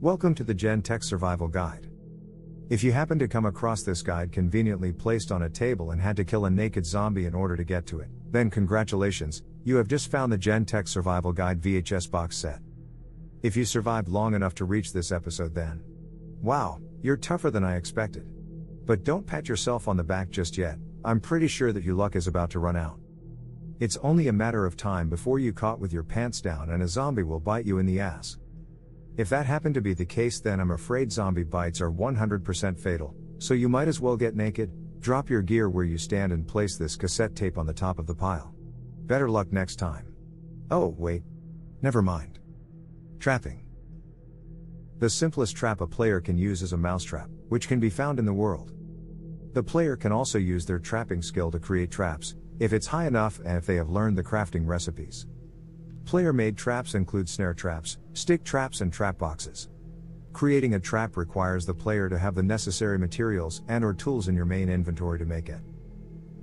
Welcome to the Gen Tech Survival Guide. If you happen to come across this guide conveniently placed on a table and had to kill a naked zombie in order to get to it, then congratulations, you have just found the Gen Tech Survival Guide VHS box set. If you survived long enough to reach this episode, then wow, you're tougher than I expected. But don't pat yourself on the back just yet, I'm pretty sure that your luck is about to run out. It's only a matter of time before you caught with your pants down and a zombie will bite you in the ass. If that happened to be the case, then I'm afraid zombie bites are 100% fatal, so you might as well get naked, drop your gear where you stand, and place this cassette tape on the top of the pile. Better luck next time. Oh, wait. Never mind. Trapping. The simplest trap a player can use is a mousetrap, which can be found in the world. The player can also use their trapping skill to create traps, if it's high enough and if they have learned the crafting recipes. Player made traps include snare traps, stick traps, and trap boxes. Creating a trap requires the player to have the necessary materials and or tools in your main inventory to make it.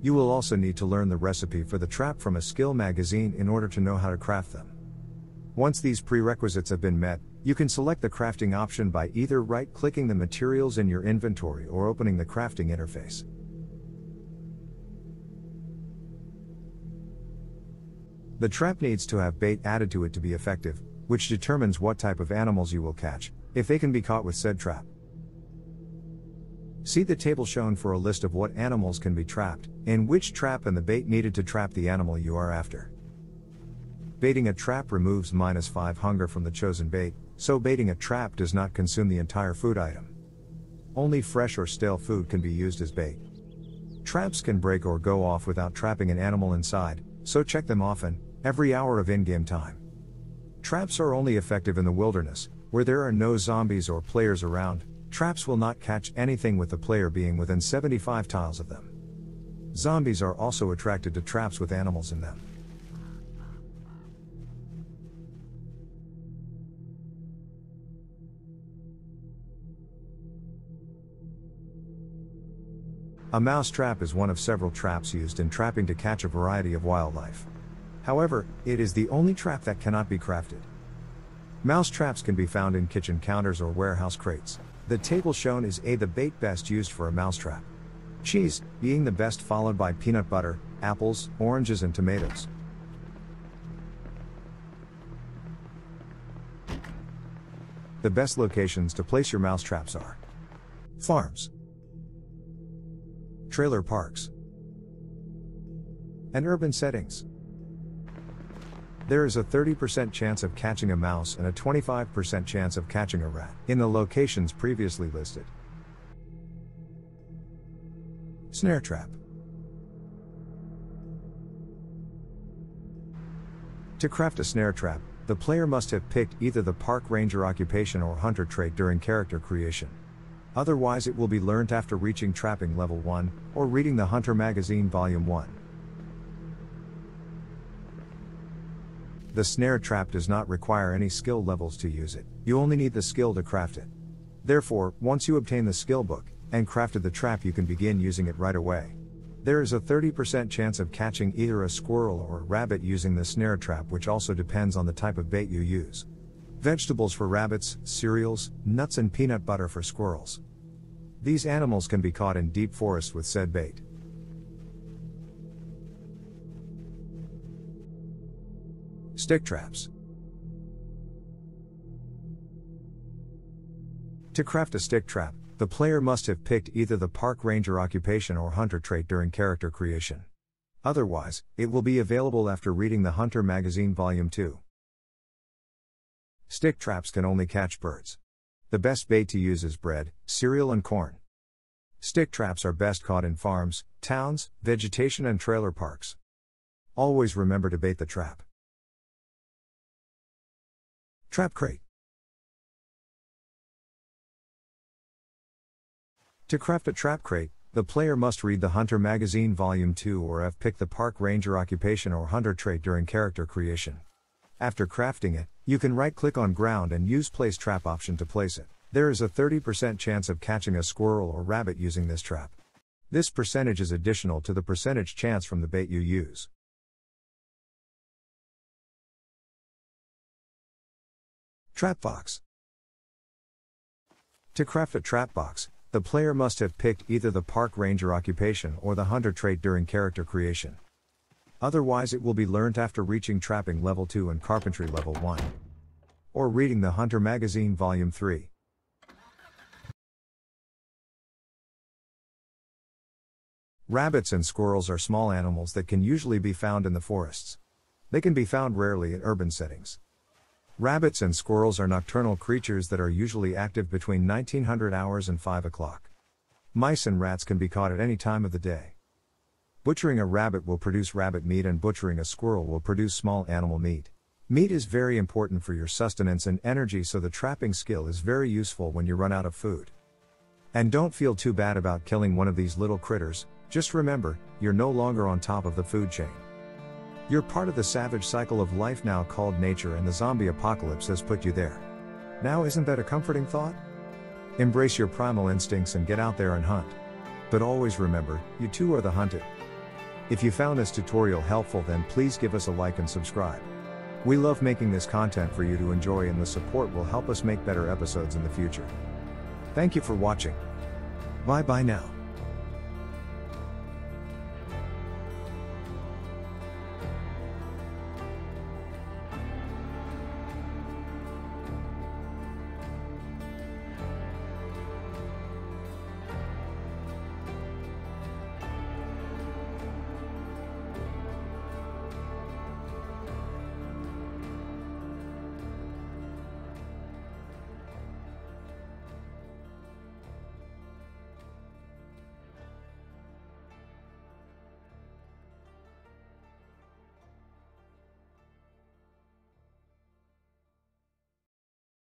You will also need to learn the recipe for the trap from a skill magazine in order to know how to craft them. Once these prerequisites have been met, you can select the crafting option by either right clicking the materials in your inventory or opening the crafting interface. The trap needs to have bait added to it to be effective, which determines what type of animals you will catch, if they can be caught with said trap. See the table shown for a list of what animals can be trapped, in which trap and the bait needed to trap the animal you are after. Baiting a trap removes minus 5 hunger from the chosen bait, so baiting a trap does not consume the entire food item. Only fresh or stale food can be used as bait. Traps can break or go off without trapping an animal inside, so check them often, every hour of in game time. Traps are only effective in the wilderness, where there are no zombies or players around, traps will not catch anything with the player being within 75 tiles of them. Zombies are also attracted to traps with animals in them. A mouse trap is one of several traps used in trapping to catch a variety of wildlife. However, it is the only trap that cannot be crafted. Mouse traps can be found in kitchen counters or warehouse crates. The table shown is A the bait best used for a mouse trap. Cheese, being the best followed by peanut butter, apples, oranges and tomatoes. The best locations to place your mouse traps are farms, trailer parks, and urban settings. There is a 30% chance of catching a mouse and a 25% chance of catching a rat in the locations previously listed. Snare Trap To craft a snare trap, the player must have picked either the park ranger occupation or hunter trait during character creation. Otherwise, it will be learnt after reaching trapping level 1 or reading the Hunter Magazine Volume 1. The snare trap does not require any skill levels to use it, you only need the skill to craft it. Therefore, once you obtain the skill book, and crafted the trap, you can begin using it right away. There is a 30% chance of catching either a squirrel or a rabbit using the snare trap, which also depends on the type of bait you use. Vegetables for rabbits, cereals, nuts, and peanut butter for squirrels. These animals can be caught in deep forests with said bait. Stick traps. To craft a stick trap, the player must have picked either the park ranger occupation or hunter trait during character creation. Otherwise, it will be available after reading the Hunter Magazine Volume 2. Stick traps can only catch birds. The best bait to use is bread, cereal, and corn. Stick traps are best caught in farms, towns, vegetation, and trailer parks. Always remember to bait the trap. Trap crate. To craft a trap crate, the player must read the Hunter Magazine Volume 2 or have picked the Park Ranger occupation or Hunter trait during character creation. After crafting it, you can right click on ground and use place trap option to place it. There is a 30% chance of catching a squirrel or rabbit using this trap. This percentage is additional to the percentage chance from the bait you use. Trap box. To craft a trap box, the player must have picked either the park ranger occupation or the hunter trait during character creation. Otherwise, it will be learnt after reaching trapping level 2 and carpentry level 1. Or reading the Hunter Magazine Volume 3. Rabbits and squirrels are small animals that can usually be found in the forests. They can be found rarely in urban settings. Rabbits and squirrels are nocturnal creatures that are usually active between 1900 hours and 5 o'clock. Mice and rats can be caught at any time of the day. Butchering a rabbit will produce rabbit meat and butchering a squirrel will produce small animal meat. Meat is very important for your sustenance and energy, so the trapping skill is very useful when you run out of food. And don't feel too bad about killing one of these little critters, just remember, you're no longer on top of the food chain. You're part of the savage cycle of life now called nature, and the zombie apocalypse has put you there. Now, isn't that a comforting thought? Embrace your primal instincts and get out there and hunt. But always remember, you too are the hunted. If you found this tutorial helpful, then please give us a like and subscribe. We love making this content for you to enjoy, and the support will help us make better episodes in the future. Thank you for watching. Bye bye now.